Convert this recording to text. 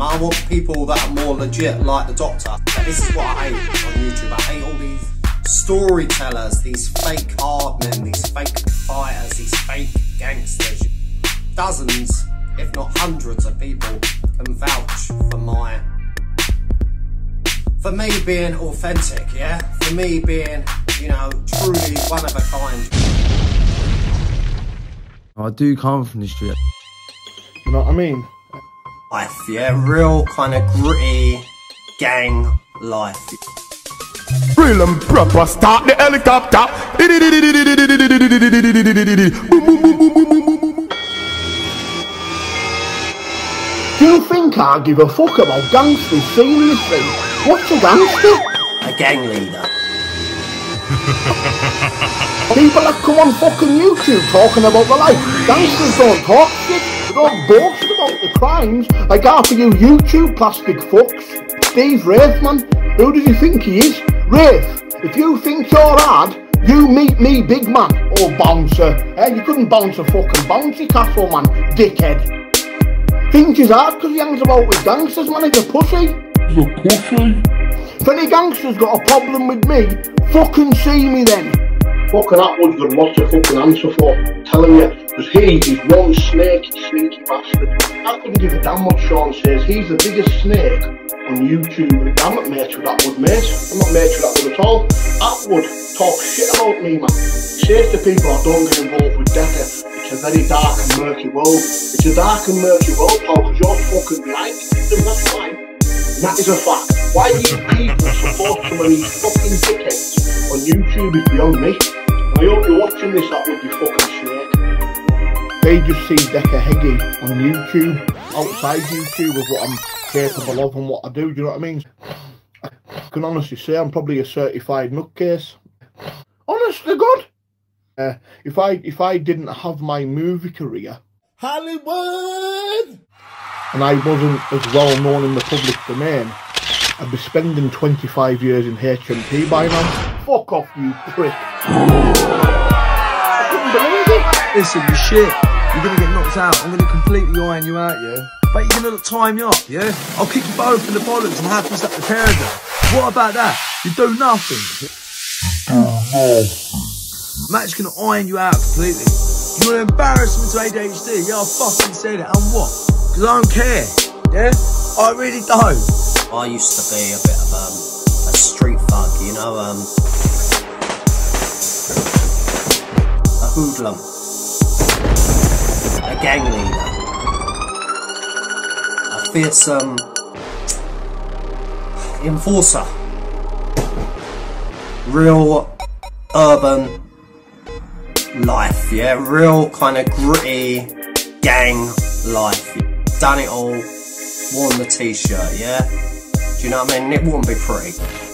I want people that are more legit, like the Doctor. This is what I hate on YouTube. I hate all these storytellers, these fake hard men, these fake fighters, these fake gangsters. Dozens, if not hundreds, of people can vouch for my for me being authentic, yeah? For me being, you know, truly one of a kind. I do come from the street. You know what I mean? Life, yeah? Real kind of gritty gang life. Real and proper, start the helicopter. You think I give a fuck about gangsters seriously? What's a gangster? A gang leader. People that come on fucking YouTube talking about the life. Gangsters don't talk shit. They don't boast about the crimes like half of you YouTube plastic fucks. Steve Wraith, man. Who does he think he is? Wraith, if you think you're hard, you meet me, big man. or bouncer. Eh? You couldn't bounce a fucking bouncy castle, man. Dickhead. Think he's hard because he hangs about with gangsters, man. He's a pussy. He's a pussy. If any gangster's got a problem with me, fucking see me then. Fucking Attwood's got lots of fucking answer for. Telling you, because he is one snaky, sneaky bastard. I couldn't give a damn what Shaun says. He's the biggest snake on YouTube. I'm not mates with Attwood, mate. I'm not mates with Attwood at all. Attwood talk shit about me, man. Says to people, I don't get involved with Decca. It's a very dark and murky world. It's a dark and murky world, pal, because you're fucking behind them, that's why. And that is a fact. Why you people support some of these fucking dickheads on YouTube is beyond me. I hope you're watching this, that would be fucking snake. They just see Decca Heggie on YouTube, outside YouTube of what I'm capable of and what I do, do you know what I mean? I can honestly say I'm probably a certified nutcase. Honest to God. Uh, if I if I didn't have my movie career, Hollywood. And I wasn't as well known in the public domain, I'd be spending 25 years in HMP by now. Fuck off, you prick. I couldn't believe it. Listen, you shit. You're gonna get knocked out. I'm gonna completely iron you out, yeah? But you're gonna time you up, yeah? I'll kick you both in the bollocks and have to slap the pair of them. What about that? You do nothing. Matt's gonna iron you out completely. You wanna embarrass me to ADHD? Yeah, I'll fucking say that. And what? Because I don't care. Yeah? I really don't. I used to be a bit of um, a street thug, you know, um, a hoodlum, a gang leader, a fearsome enforcer, real urban life, yeah, real kind of gritty gang life. Done it all, worn the t-shirt, yeah. Do you know what I mean? It wouldn't be pretty.